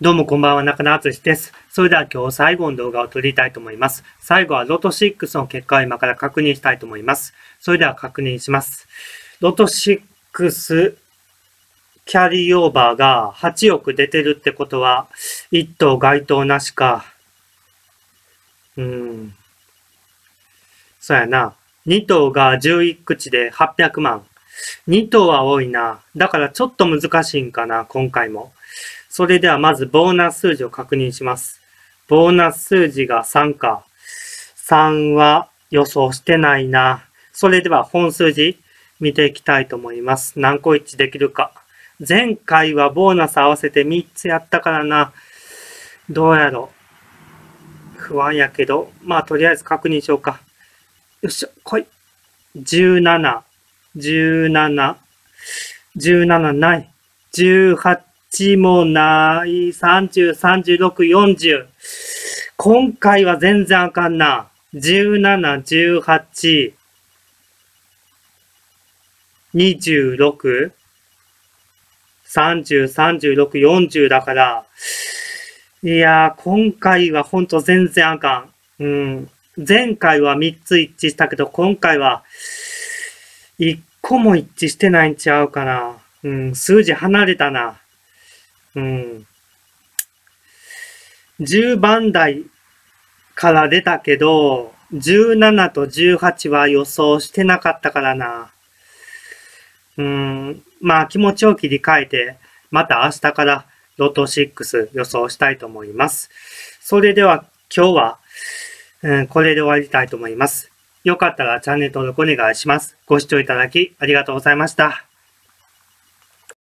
どうもこんばんは、中野敦です。それでは今日最後の動画を撮りたいと思います。最後はロト6の結果を今から確認したいと思います。それでは確認します。ロト6キャリーオーバーが8億出てるってことは、1等該当なしか。うん。そうやな。2等が11口で800万。2等は多いな。だからちょっと難しいんかな、今回も。それではまずボーナス数字を確認します。ボーナス数字が3か。3は予想してないな。それでは本数字見ていきたいと思います。何個一致できるか。前回はボーナス合わせて3つやったからな。どうやろう。不安やけど、まあとりあえず確認しようか。よっしゃ、来い。17、17、17ない。18、8もない。30、36、40。今回は全然あかんな。17、18、26、30、36、40だから、いやー、今回はほんと全然あかん。うん。前回は3つ一致したけど、今回は1個も一致してないんちゃうかな。うん、数字離れたな。うん。10番台から出たけど、17と18は予想してなかったからな。うん。まあ気持ちを切り替えて、また明日からロト6予想したいと思います。それでは今日は、うん、これで終わりたいと思います。よかったらチャンネル登録お願いします。ご視聴いただきありがとうございました。